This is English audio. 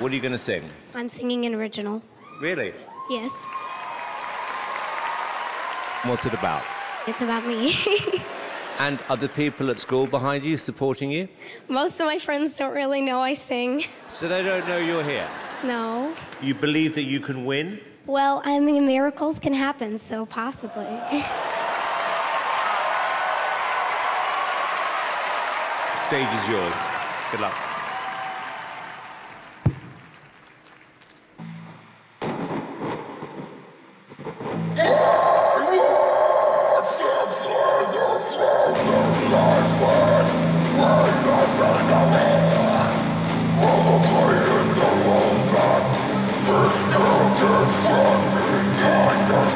What are you going to sing? I'm singing an original. Really? Yes. What's it about? It's about me. And are the people at school behind you supporting you? Most of my friends don't really know I sing. So they don't know you're here? No. You believe that you can win? Well, I mean, miracles can happen, so possibly. Stage is yours. Good luck. Yes, I done